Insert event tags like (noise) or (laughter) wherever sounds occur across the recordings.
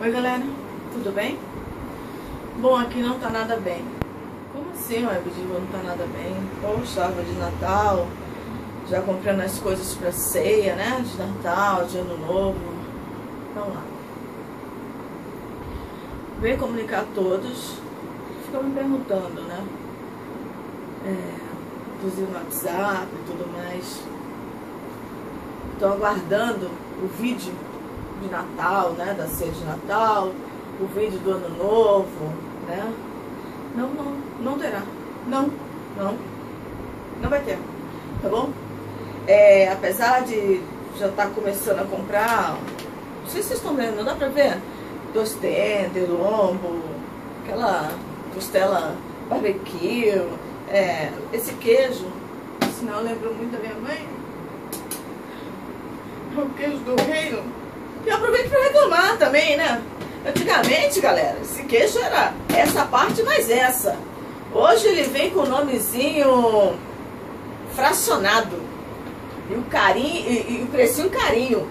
Oi galera, tudo bem? Bom, aqui não tá nada bem. Como assim, Webdiva, não tá nada bem? Poxa, árvore de Natal, já comprando as coisas pra ceia, né? De Natal, de Ano Novo. Vamos lá. Vem comunicar a todos. Ficam me perguntando, né? É, inclusive no WhatsApp e tudo mais. Estou aguardando o vídeo de Natal, né? Da ceia de Natal, o vídeo do Ano Novo, né? Não, não, não terá. Não, não. Não vai ter. Tá bom? É, apesar de já estar tá começando a comprar, não sei se vocês estão vendo, não dá pra ver? Dois dentes, lombo, aquela costela barbecue, é, esse queijo, senão lembro muito da minha mãe, é o queijo do reino. E aproveito para reclamar também, né? Antigamente, galera, esse queijo era essa parte mais essa. Hoje ele vem com o nomezinho fracionado. E o carinho, e, e o precinho carinho.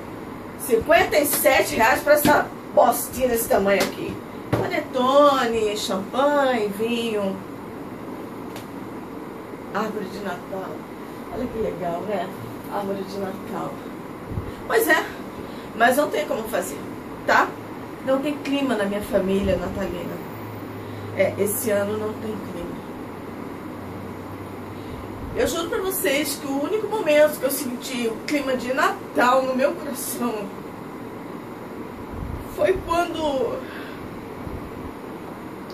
57 reais para essa bostinha desse tamanho aqui. Panetone, champanhe, vinho. Árvore de Natal. Olha que legal, né? Árvore de Natal. Pois é, mas não tem como fazer, tá? Não tem clima na minha família natalina. É, esse ano não tem clima. Eu juro pra vocês que o único momento que eu senti o clima de Natal no meu coração foi quando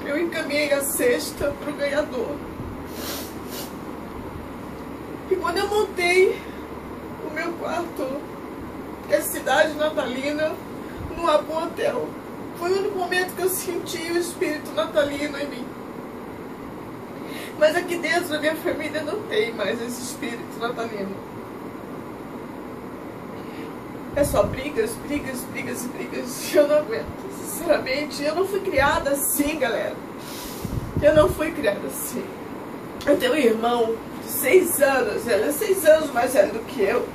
eu encaminhei a cesta pro ganhador. E quando eu montei o meu quarto, é cidade natalina, no Abu Hotel. Foi o único momento que eu senti o espírito natalino em mim. Mas aqui dentro da minha família não tem mais esse espírito natalino. É só brigas, brigas, brigas e brigas. Eu não aguento. Sinceramente, eu não fui criada assim, galera. Eu não fui criada assim. Eu tenho um irmão de seis anos, ele é seis anos mais velho do que eu.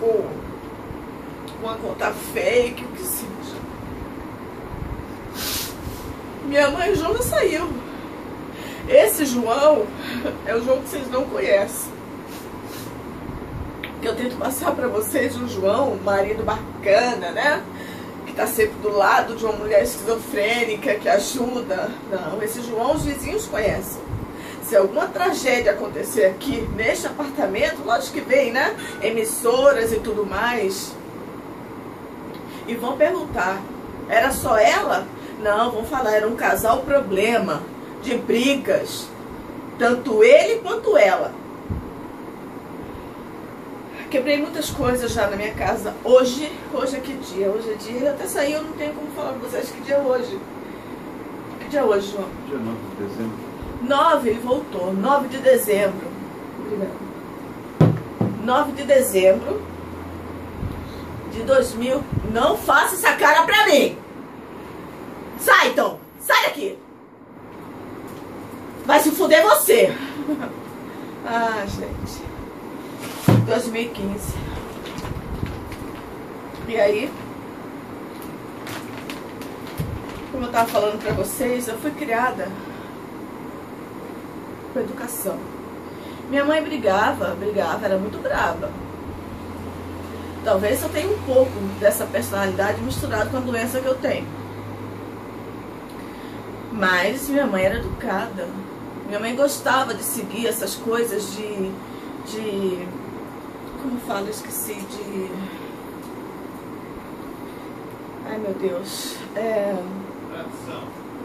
Com uma conta fake, o que seja. Minha mãe João saiu. Esse João é o João que vocês não conhecem. Que eu tento passar para vocês o João, um marido bacana, né? Que tá sempre do lado de uma mulher esquizofrênica que ajuda. Não, esse João os vizinhos conhecem se alguma tragédia acontecer aqui, neste apartamento, lógico que vem, né? Emissoras e tudo mais. E vão perguntar, era só ela? Não, vão falar, era um casal problema, de brigas. Tanto ele quanto ela. Quebrei muitas coisas já na minha casa. Hoje, hoje é que dia? Hoje é dia. Eu até saí, eu não tenho como falar pra vocês que dia é hoje. Que dia é hoje, João? Dia 9 de dezembro. 9, ele voltou, 9 de dezembro. Obrigada. 9 de dezembro de 2000. Não faça essa cara pra mim! Sai, então! Sai daqui! Vai se fuder você! (laughs) ah, gente. 2015. E aí? Como eu tava falando pra vocês, eu fui criada com educação. Minha mãe brigava, brigava, era muito brava. Talvez eu tenha um pouco dessa personalidade misturado com a doença que eu tenho. Mas minha mãe era educada. Minha mãe gostava de seguir essas coisas de. de como fala? Esqueci de. Ai meu Deus. É... Tradição.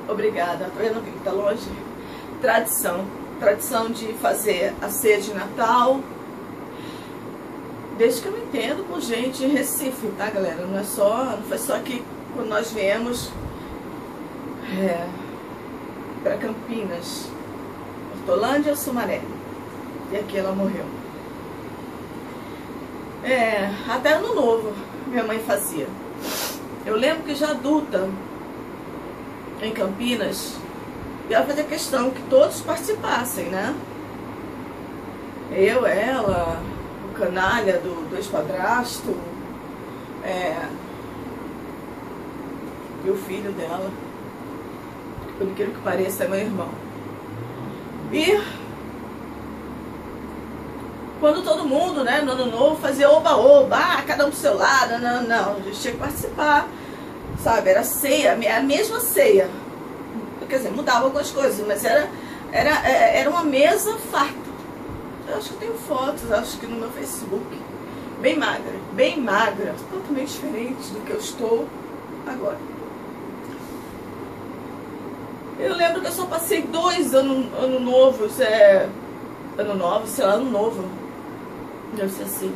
Obrigada. Tá vendo que tá longe? Tradição tradição de fazer a ceia de Natal. Desde que eu me entendo com gente em Recife, tá galera? Não é só, não foi só que quando nós viemos é, para Campinas, Hortolândia Sumaré. E aqui ela morreu. É, até ano novo minha mãe fazia. Eu lembro que já adulta, em Campinas, ela fazia questão que todos participassem, né? Eu, ela, o canalha do, do ex-padrasto, é, e o filho dela. Por incrível que pareça, é meu irmão. E quando todo mundo, né, no ano novo, fazia oba-oba, ah, cada um pro seu lado, não, não, a gente tinha que participar, sabe? Era ceia, a mesma ceia. Quer dizer, mudava algumas coisas, mas era, era, é, era uma mesa farta. Eu acho que tenho fotos, acho que no meu Facebook. Bem magra, bem magra, totalmente diferente do que eu estou agora. Eu lembro que eu só passei dois anos ano novos, é, ano novo, sei lá, ano novo, deve ser assim.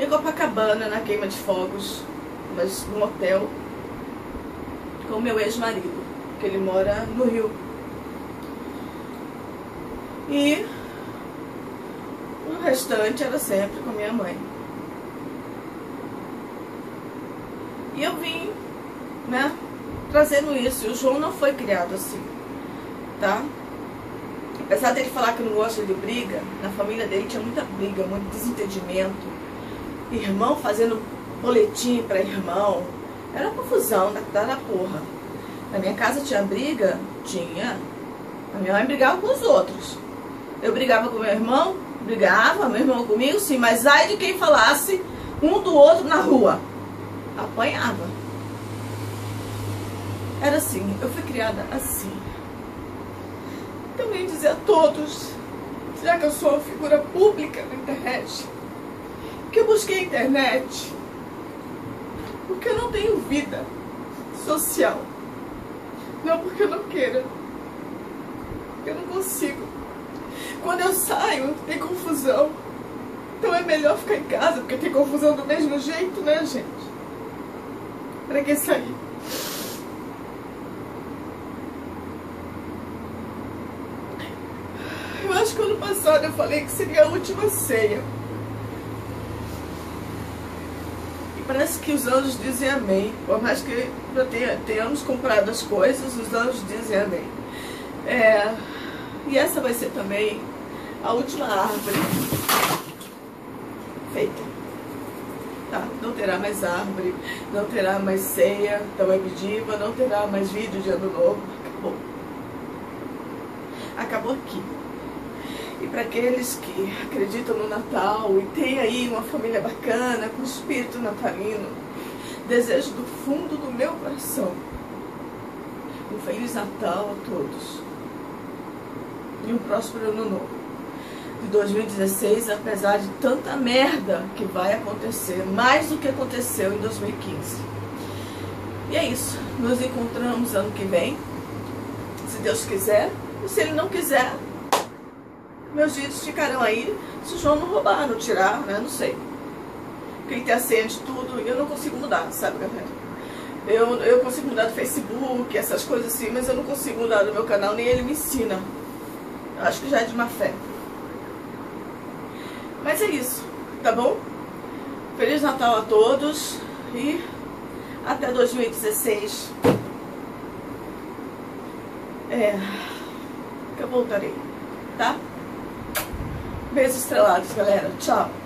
Em Copacabana, na queima de fogos, mas num hotel, com meu ex-marido, que ele mora no Rio. E o restante era sempre com minha mãe. E eu vim, né, trazendo isso. E o João não foi criado assim, tá? Apesar dele falar que não gosta de briga, na família dele tinha muita briga, muito desentendimento. Irmão fazendo boletim para irmão. Era uma confusão da, da porra. Na minha casa tinha briga? Tinha. A minha mãe brigava com os outros. Eu brigava com meu irmão? Brigava, meu irmão comigo, sim. Mas ai de quem falasse um do outro na rua. Apanhava. Era assim, eu fui criada assim. Também dizer a todos, já que eu sou uma figura pública na internet, que eu busquei a internet porque eu não tenho vida social. Não porque eu não queira. Eu não consigo. Quando eu saio, tem confusão. Então é melhor ficar em casa, porque tem confusão do mesmo jeito, né, gente? Pra que sair? Eu acho que ano passado eu falei que seria a última ceia. E parece que os anjos dizem amém. Por mais que eu tenhamos comprado as coisas, os anjos dizem amém. É, e essa vai ser também a última árvore feita. Tá, não terá mais árvore, não terá mais ceia da Webdiva, não terá mais vídeo de ano novo. Acabou. Acabou aqui. E para aqueles que acreditam no Natal e tem aí uma família bacana, com espírito natalino, desejo do fundo do meu coração um Feliz Natal a todos e um próspero ano novo de 2016, apesar de tanta merda que vai acontecer, mais do que aconteceu em 2015. E é isso. Nos encontramos ano que vem, se Deus quiser. E se Ele não quiser, meus vídeos ficarão aí se o João não roubar, não tirar, né? Não sei. Porque ele tem a senha de tudo e eu não consigo mudar, sabe, galera? Eu, eu consigo mudar do Facebook, essas coisas assim, mas eu não consigo mudar do meu canal, nem ele me ensina. Eu acho que já é de má fé. Mas é isso, tá bom? Feliz Natal a todos e até 2016. É, que eu voltarei, tá? Beijos estrelados, galera. Tchau.